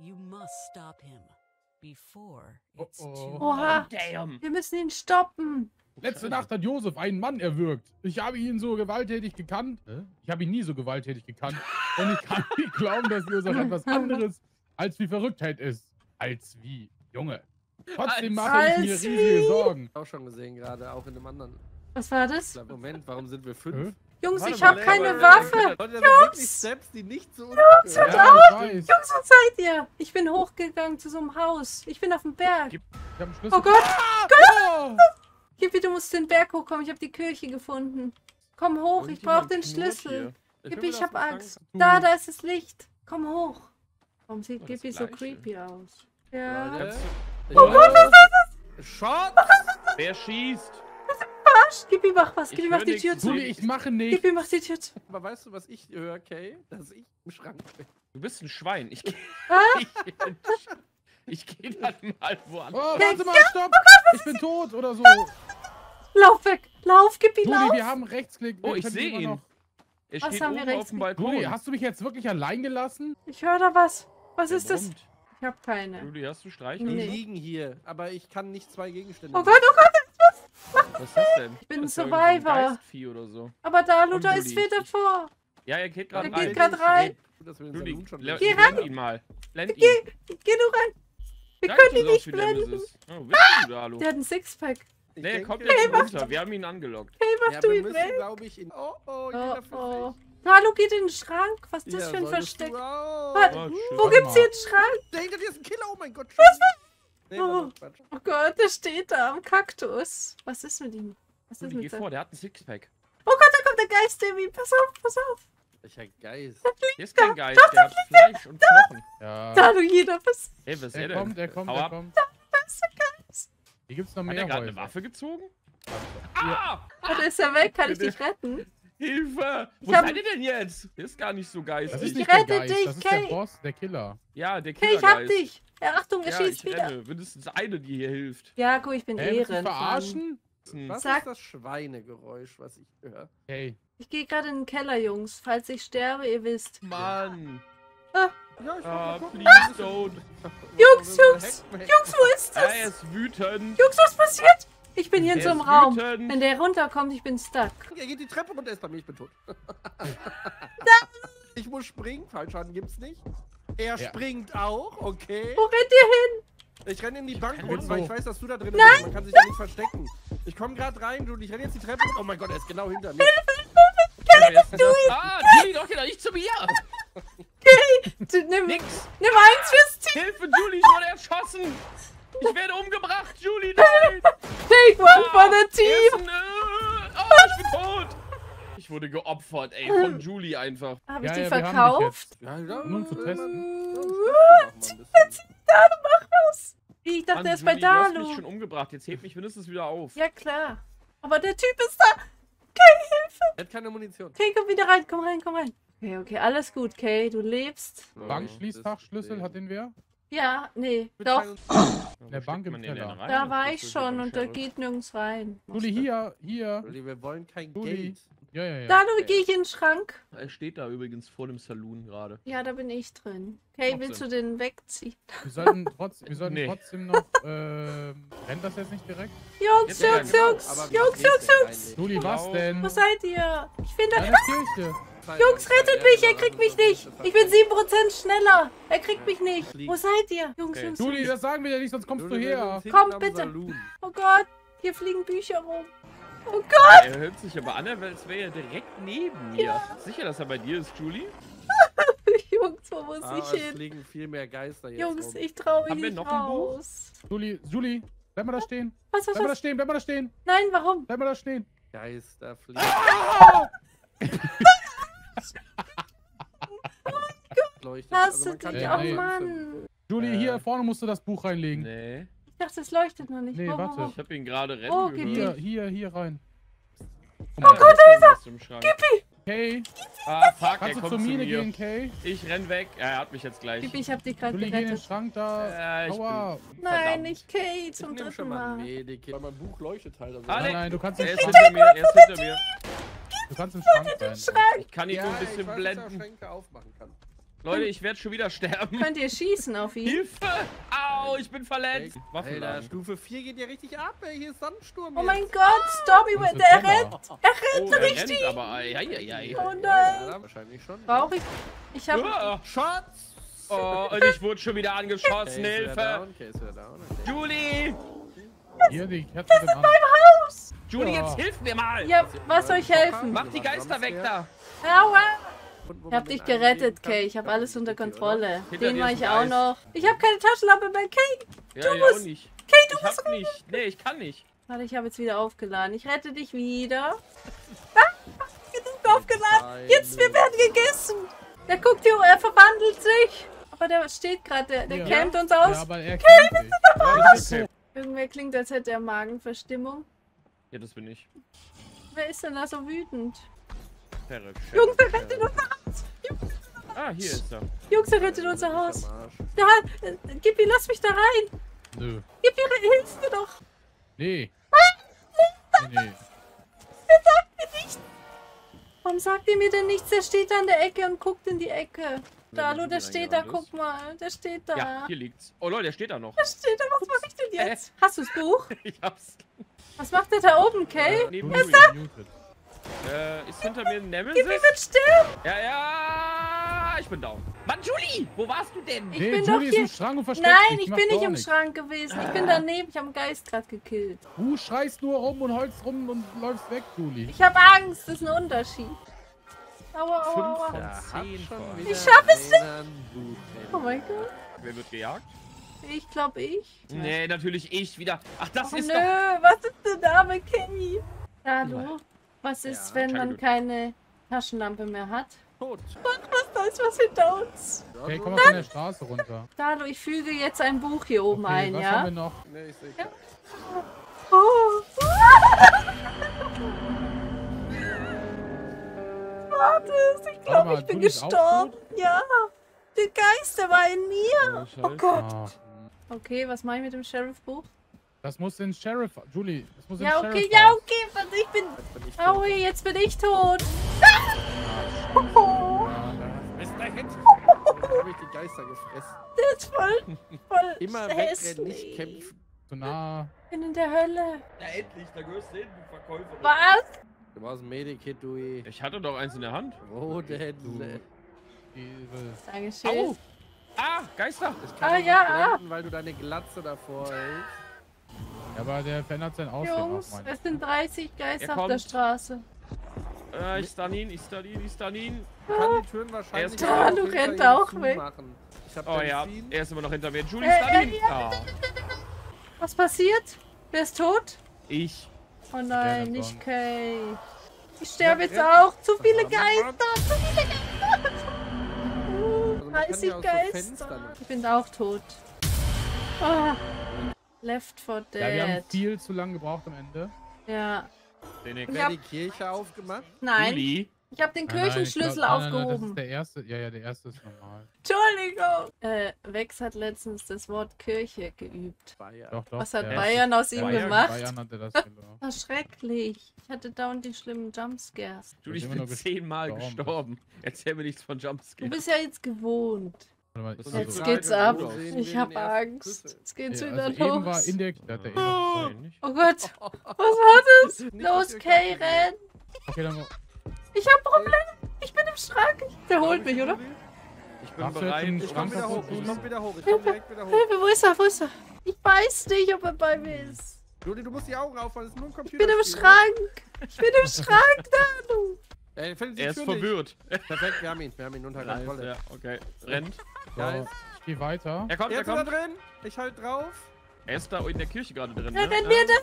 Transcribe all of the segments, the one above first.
You must stop him before Oh, it's oh. too Oha. late. Damn. Wir müssen ihn stoppen. Letzte Nacht hat Josef einen Mann erwürgt. Ich habe ihn so gewalttätig gekannt. Ich habe ihn nie so gewalttätig gekannt. Und ich kann nicht glauben, dass Josef etwas anderes als wie Verrücktheit ist. Als wie Junge. Trotzdem mache ich mir riesige? Sorgen. Auch schon gesehen gerade, auch in dem anderen. Was war das? Moment, warum sind wir Hä? fünf? Jungs, Warte ich habe keine aber- Waffe. Leute, das sind wirklich Steps, die nicht uns Jungs, hört Ja, ich weiß. Jungs, wo seid ihr? Ich bin hochgegangen zu so einem Haus. Ich bin auf dem Berg. Ich habe einen Schlüssel. Oh Gott, Ah! Yippie, du musst den Berg hochkommen. Ich habe die Kirche gefunden. Komm hoch, ich brauche den Schlüssel. Ich Yippie, wieder ich auf hab Schrank. Angst. Da, da ist das Licht. Komm hoch. Warum sieht Oh, Yippie so creepy aus? Ja. Oh Gott, was ist das? Shot! hier. Wer schießt? Psst, Yippie, mach was. Ich Yippie, hör mach die. Tür zu. Juli, ich mache nicht. Yippie, mach die Tür zu. Aber weißt du, was ich höre, Kay? Dass ich im Schrank bin. Du bist ein Schwein. Ich, ich, ich gehe dann mal woanders. Oh, warte mal, stopp. Ich bin tot oder so. Lauf weg. Lauf, Yippie, Juli, lauf. wir haben Rechtsklick. Oh, ich sehe ihn. noch- Er Was steht haben wir oben auf rechts dem Balkon. Juli, hast du mich jetzt wirklich allein gelassen? Ich höre da was. Was Der ist das? Ich habe keine. Juli, hast du Die Streichel? Nee. liegen hier, aber ich kann nicht zwei Gegenstände. Oh Gott, oh Gott. Was ist das denn? Ich bin ein ist so Survivor. Geistvieh oder so. Aber da ist Juli, wieder ich- vor. Ja, er geht gerade Er rein. geht grad rein. Blend Geh blend ihn mal. Blend ihn. Geh, geh du rein. Wir Sag können ihn nicht blenden. Oh, du da, hallo? Der hat ein Sixpack. Ich Nee, er kommt jetzt runter. Wir haben ihn angelockt. Hey, mach Ja, du ihn müssen, weg. glaube ich, in. Oh, oh, Oh, jeder oh. sich. Dalu geht in den Schrank. Was ist das Ja, für ein Versteck? Was? Oh. Wo gibt's hier einen Schrank? Der hinter dir ist ein Killer, oh mein Gott. Was? Nee, Oh. doch Quatsch. Oh Gott, der steht da am Kaktus. Was ist mit ihm? Was ist geh mit seinem... vor, der hat ein Sixpack. Oh Gott, da kommt der Geist, Davy. Pass auf, pass auf. Welcher Geist. Der ist kein Geist, der hat Fleisch und Knochen. Ja. Dalu, jeder, was Hey, was ist Er der denn? kommt, er kommt, Hau er ab. kommt. ist der Geist? Hier gibt's noch Hat mehr er gerade eine. Waffe gezogen? Ja. Ah! Oder ist er weg? Kann ich dich retten? Hilfe! Wo Ich hab- seid ihr denn jetzt? Der ist gar nicht so Das ist geistig. nicht der rette Geist, dich, das ist Kay. der Boss, der Killer. Ja, der Okay, ich hab dich. Ja, Achtung, er Ja, schießt ich wieder. renne. Mindestens eine, die hier hilft. Ja, guck, ich bin mich Ehren. verarschen? Was Sag- ist das Schweinegeräusch, was ich höre? Hey, Ich gehe gerade in den Keller, Jungs. Falls ich sterbe, ihr wisst. Mann. Ja, ich Ah, please don't. Jungs, Jungs, Jungs, wo ist Ah, das? er ist wütend. Jungs, was passiert? Ich bin hier in so einem Raum. wütend. Wenn der runterkommt, ich bin stuck. Er geht die Treppe runter, er ist bei mir, ich bin tot. ich muss springen, Fallschaden gibt's nicht. Er Ja. springt auch, okay. Wo rennt ihr hin? Ich renne in die Bank jetzt weil ich weiß, dass du da drin bist. Man kann sich da nicht verstecken. Ich komme gerade rein, du, ich renne jetzt die Treppe. Oh mein Gtt, er ist genau hinter mir. Wer ist denn das? Ah, Julie, doch genau nicht zu mir. Du, nimm, Nix. nimm eins fürs Team. Hilfe, Julie, ich wurde erschossen. Ich werde umgebracht, Julie, nein. Take one for the team. ist ein, äh, oh, ich bin tot. Ich wurde geopfert, ey, von Julie einfach. Habe ich Ja, die ja, verkauft? jetzt. Ja, ja, Nur um zu testen. mach. Dalu, was. Ich dachte, Mann, er ist bei Julie, Du hast mich Dalu. schon umgebracht, jetzt heb mich mindestens wieder auf. Ja, klar. Aber der Typ ist da. Kay, Hilfe. Er hat keine Munition. Kay, komm wieder rein. Komm rein, komm rein. Okay, okay, alles gut, Kay. Du lebst. Bankschließfach, Schlüssel, hat den wer? Ja, nee, Mit doch. Wo Der Bank im Keller. rein? Da war ich schon und da geht nirgends rein. Juli, hier, hier. Juli, wir wollen kein Juli. Geld. Ja, ja, ja. Dalu, gehe ich in den Schrank. Er steht da übrigens vor dem Saloon gerade. Ja, da bin ich drin. Kay, Mach willst du den wegziehen? Wir sollten, trotz, wir sollten Nee. trotzdem noch. Ähm, rennt das jetzt nicht direkt? Jungs, ja, Jungs, genau, Jungs, Jungs, Jungs, Jungs. Juli, was denn? Wo seid ihr? Ich bin da. Deine Kirche. Jungs, rettet mich, er kriegt mich nicht. Ich bin 7% schneller. Er kriegt mich nicht. Wo seid ihr? Jungs. Jungs, Juli, das sagen wir ja nicht, sonst kommst du her. am bitte. Oh Gott, hier fliegen Bücher rum. Oh Gott, Er hört sich aber an, als wäre er direkt neben mir. Sicher, dass er bei dir ist, Julie? Jungs, wo muss Aber ich es hin? fliegen viel mehr Geister jetzt Jungs, rum. ich traue mich Haben wir nicht noch ein Buch? raus. Juli, Juli, bleib mal da stehen. Was, was, Bleib mal da was? stehen, bleib mal da stehen. Nein, warum? Bleib mal da stehen. Geister fliegen. Leuchtet. Man kann dich, ja oh nee. Mann. Juli, Äh. hier vorne musst du das Buch reinlegen. Nee. Ich dachte, es leuchtet noch nicht. Nee, Wo, warte. wo? Ich hab ihn gerade rennen Oh, gehört. Hier, hier, hier rein. Oh Gott, da ist er! Schrank. Kay, Ah, fuck, er kannst du kommt zur zu Mine mir. gehen, Kay? Ich renn weg. Er hat mich jetzt gleich. Gib, ich hab dich gerade Juli, geh in den gerettet. Schrank da. Äh, ich Aua. Nein, Verdammt. nicht Ich zum schon dritten mal ein Mal. Medikit. Aber mein Buch leuchtet halt. Also Ah, Nein, nein, du kannst, Er im ist Schrank, hinter mir, er ist hinter mir. du kannst im Schrank. Schrank. Ich kann ihn ja, nur ein ich bisschen weiß, dass er blenden. Schränke aufmachen kann. Leute, ich werde schon wieder sterben. Könnt ihr schießen auf ihn? Hilfe! Au, ich bin verletzt. Alter, Waffenladen. Stufe 4 geht ja richtig ab, ey. Hier ist Sandsturm. Oh jetzt. mein Gott, Stormy, Das ist der rennt. Er rennt Oh, er richtig. rennt aber. Ei, ei, ei, ei. Oh Ja, nein. wahrscheinlich schon. Brauche ich. Ich habe. Ah, Schatz! Oh, und ich wurde schon wieder angeschossen. Case Hilfe! down, wieder down. Okay. Julie! Hier, die Kerze sind an. Haus. Julie, Ja. jetzt hilf mir mal! Ja, was soll ich helfen? Mach die Geister weg da! Aua. Ich hab dich gerettet, Kay. Ich habe alles unter Kontrolle. Den ist ich auch Eis. noch. Ich habe keine Taschenlampe mehr, Kay. Ja, ich musst- auch nicht. Kay, du Ich musst hab nicht. Nee, ich kann nicht. Warte, ich habe jetzt wieder aufgeladen. Ich rette dich wieder. Ah, ich bin nicht aufgeladen. Jetzt, wir werden gegessen. Der guckt hier, er verwandelt sich. Aber der steht gerade, der, der Ja. campt uns Ja, aus. aber er kennt dich. Ja, das ist okay. Irgendwer klingt, als hätte er Magenverstimmung. Ja, das bin ich. Wer ist denn da so wütend? Terre. Jungs, er rettet unser Haus. Jungs, Ah, hier ist er. Jungs, er rettet unser Am Haus. Da, äh, Gippi, lass mich da rein. Nö. Gippi, hilf mir doch. Nee. Nee, nee. Warum sagt ihr mir denn nichts? Der steht da an der Ecke und guckt in die Ecke. Da, hallo, der steht da, guck mal. Der steht da. Ja, hier liegt's. Oh Leute, der steht da noch. Der steht da, was mache ich denn jetzt? Hast du das Buch? Ich hab's. Was macht der da oben, Kay? Neben Du Julie. Äh, ist hinter mir ein Nemesis? wird sterben. Ja, ja, ich bin down. Mann, Julie, wo warst du denn? Ich Nee, bin Julie doch ist hier. im Schrank und versteckt Nein, ich bin nicht im nichts. Schrank gewesen. Ich bin daneben. Ich habe einen Geist gerade gekillt. Du schreist nur rum und holst rum und läufst weg, Julie. Ich habe Angst. Das ist ein Unterschied. Aua, aua, aua. Wieder Ich schaff es Buch Oh mein Gott. Wer wird gejagt? Ich glaube ich. Nee, natürlich ich wieder. Ach, das Oh ist nö, doch... was ist denn da mit Kenny? Hallo? Was ist, Ja, wenn man Danke. keine Taschenlampe mehr hat? Tot. Was, da ist was hinter uns. Okay, komm mal von der Straße runter. Hallo, ich füge jetzt ein Buch hier oben Okay, ein, was ja? haben wir noch? Nee, ich seh Oh. Warte, ich glaube, ich bin gestorben. Ja, der Geist, der war in mir. Oh Gott. Ah, Okay, was mache ich mit dem Sheriff-Buch? das muss in Sheriff... Julie, das muss in Ja, okay, Sheriff ja, okay, ich bin... bin ich tot. Aue, jetzt bin ich tot. Bist da jetzt? Dann hab ich die Geister gefressen. Der ist voll, voll Immer wegrennen, nicht kämpfen. Zu nah. Ich bin in der Hölle. Ja, endlich, da gehörst du hin, du Verkäufer. Was? Du brauchst ein Medikit, du. Ich hatte doch eins in der Hand. Rote Hände. Dankeschön. Au! Ah, Geister! Ich kann Ah, ja, nicht ah. blenden, weil du deine Glatze davor hältst. Ja, aber der verändert sein Aussehen auch, Jungs, meine es sind 30 Geister Er auf der. Straße. Äh, ich stun ihn, ich stun ihn, ich stun ihn. Ich kann die Türen wahrscheinlich ist auch da, du rennt auch weg. Ich hab Oh ja, er ist immer noch hinter mir. Julie, Äh, stun äh, ihn! ja. Ah, Was passiert? Wer ist tot? ich. Oh nein, nicht Kay. Ich sterbe Ja, jetzt ja. auch. Zu viele Geister. Zu viele Geister. Uh, Also man kann 30 ja aus so Geister. Fenstern- Ich bin auch tot. Ah. Left 4 Ja, wir haben Dead. viel zu lange gebraucht am Ende. Ja. Wer Ich hab- die Kirche aufgemacht? Nein, Julie. ich habe den Nein, nein, Kirchenschlüssel glaub- nein, nein, nein, Das aufgehoben. ist der erste. Ja, ja, der erste ist normal. Entschuldigung. Äh, Wex hat letztens das Wort Kirche geübt. Bayern. Doch, doch. Was hat Bayern aus ihm Bayern, gemacht? Bayern hatte das genau. War schrecklich. Ich hatte dauernd die schlimmen Jumpscares. Julie, ich bin zehnmal gestorben. gestorben. Erzähl mir nichts von Du Jumpscare. bist ja jetzt gewohnt. Warte mal, Jetzt geht's ab. Ich hab Angst. Jetzt geht's Ja, wieder also eben war los. in der... Der hat er eben Oh. Oh Gott. Was war das? Los, Kay, renn. Okay, dann... Ich hab Probleme. Ich bin im Schrank. Der holt mich, oder? Ich bin bereit. Ich komm Schrank wieder hoch, ich komm wieder hoch, ich komm direkt wieder hoch. Hilfe, wo ist er? Wo ist er? Ich weiß nicht, ob er bei mir ist. Juli, du musst die Augen aufmachen, das ist nur ein Ich Computer. bin im Schrank. Ich bin im Schrank, da, Er, fällt die Er ist verwirrt. Perfekt, wir haben ihn, wir haben ihn unter Kontrolle. ja, okay. Rennt. So, Geil. ich geh weiter. Er kommt, er ist er kommt. drin, ich halt drauf. Er ist da in der Kirche gerade drin, Er ne? rennt mir da.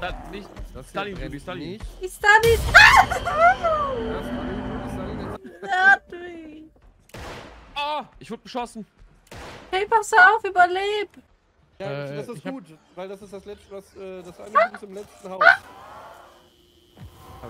Da, nicht. Das Stalin, brennt Stalin. nicht. Ich. Ja, Stalin, mich. Oh, ich wurde beschossen. Hey, pass auf, überleb. Ja, Äh, das ist hab- gut, weil das ist das letzte, was, äh, das eine Ding im letzten Haus.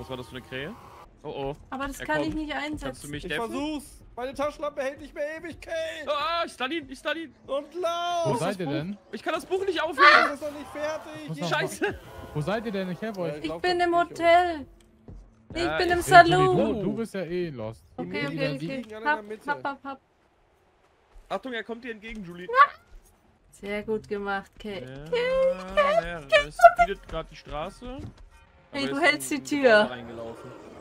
Was war das für eine Krähe? Oh oh. Aber das Er kann ich kommt. nicht Kannst du einsetzen. mich Ich deffen? versuch's. Meine Taschenlampe hält nicht mehr ewig, Kay. Ah, ich Stalin, ich Stalin. Und Wo lauf. seid ihr denn? Ich kann das Buch nicht aufheben. Das ist noch nicht fertig. Scheiße. Wo seid ihr denn? Ich helfe euch. Ich lauf bin doch im Hotel. Ich Ja, bin im ich- Julie, Salon. Du, du bist ja eh lost. Okay, Nee, okay, okay. Hab, hab, hab, hab. Achtung, er kommt dir entgegen, Julie. Sehr gut gemacht, Kay. Ja, er speedet gerade die Straße. Hey, du hältst die Tür.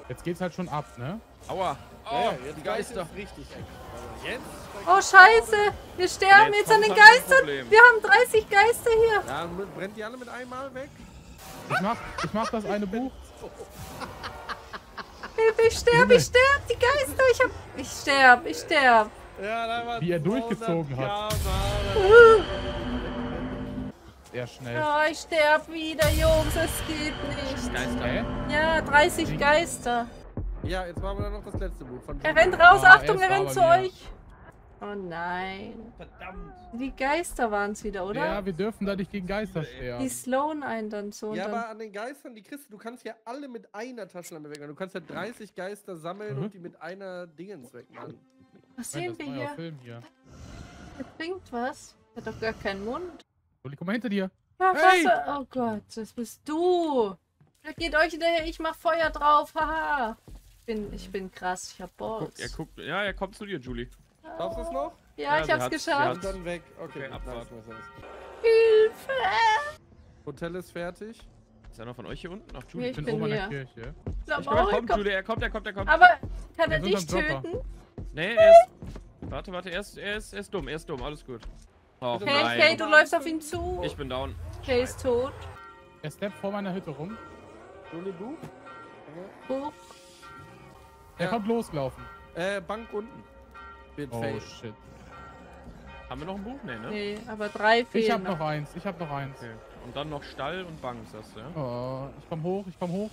Jetzt geht's halt schon ab, ne? Aua. Oh, ja, die jetzt Geister. ist richtig jetzt. Oh, scheiße. Wir sterben Jetzt jetzt an den halt Geistern. Wir haben 30 Geister hier. Ja, brennt die alle mit einmal weg? Ich mach, ich mach das eine Buch. Hilfe, ich sterbe, ich sterbe. Die Geister. Ich hab... Ich sterb, ich sterb. Ja, Wie er durchgezogen hat. hat. Sehr schnell. Oh, ich sterb wieder, Jungs. Es geht nicht. Geister. Hä? Ja, 30 Geister. Ja, jetzt machen wir dann noch das letzte Buch von Er rennt raus. Ah, Achtung, er er rennt zu mir. euch. Oh nein. Verdammt. Die Geister waren es wieder, oder? Ja, wir dürfen da nicht gegen Geister sterben. Die slowen einen dann so. Ja, dann... aber an den Geistern, die kriegst du, du kannst ja alle mit einer Taschenlampe wegmachen. Du kannst ja 30 Geister sammeln Mhm. und die mit einer Dingens wegmachen. Was sehen wir hier? Film hier. Er trinkt was. Er hat doch gar keinen Mund. Mal hinter dir. Ja, Hey! Oh Gott, das bist du. Wer geht euch hinterher? Ich mach Feuer drauf. Haha. Ich bin, ich bin krass. Ich hab Guck, Balls. er guckt. Ja, er kommt zu dir, Julie. Schaffst du es noch? Ja, Ja, ich hab's geschafft. Und dann weg. Okay, Okay, Abfahrt. nice, nice. Hilfe! Hotel ist fertig. Ist einer von euch hier unten? Ach, Nee, Julie. ich Ich bin bin oben an der hier. Kirche. Glaub Ich auch, komm, ich komm, komm. Julie, er kommt, er kommt, er kommt. Aber kann er dich töten? Nee, er ist. Warte, warte, er ist, er ist, er ist dumm, er ist dumm, alles gut. Oh Bitte Hey, nein. Kay, du läufst auf ihn zu. Ich bin down. Kay ist tot. Er steppt vor meiner Hütte rum. Julie, du? Hoch. Er Ja. kommt losgelaufen. Äh, Bank unten. Wird Oh fail. shit. Haben wir noch ein Buch? Nee, ne? Nee, aber drei fehlen Ich hab noch. noch eins. Ich hab noch eins. Okay. Und dann noch Stall und Bank, sagst du, ja? Oh, ich komm hoch, ich komm hoch.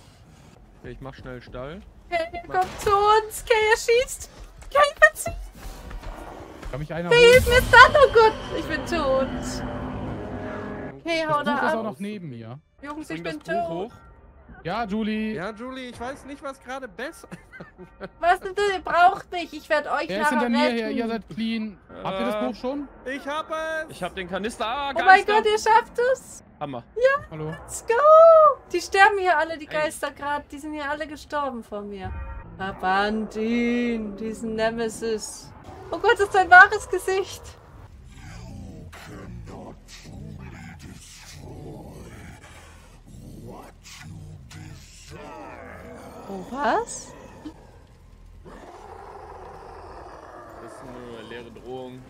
Okay, ich mach schnell Stall. Kay, er kommt zu uns. Kay, er schießt. Kann mich einer hilf mir dann. Oh Gott, ich bin tot. Kay, hau Das Buch ist da auch ab. noch neben mir. Jungs, ich bin Buch tot. hoch. Ja, Julie. Ja, Julie, ich weiß nicht, was gerade besser Was denn? Ihr braucht mich. Ich werde euch Er ist hinter nachher mir retten. her. Ihr seid clean. Habt ihr das Äh. Buch schon? Ich hab es! Ich hab den Kanister. Ah, Oh mein. Gott, ihr schafft es. Hammer. Hallo. Let's go! Die sterben hier alle, die. Geister gerade. Die sind hier alle gestorben von mir. Verbannt ihn, diesen Nemesis. Oh Gott, das ist sein wahres Gesicht. Oh, was? Das ist nur leere Drohung.